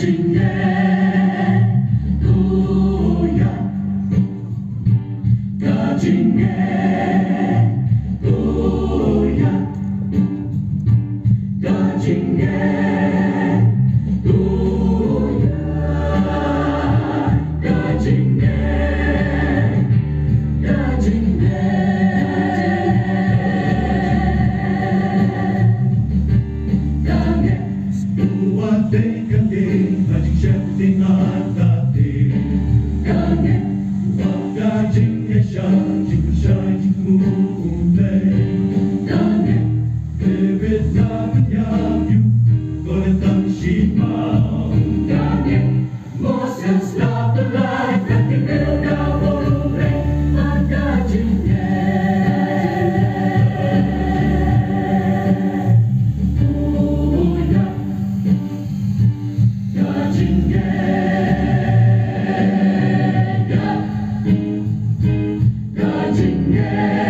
今天 Christian Yeah.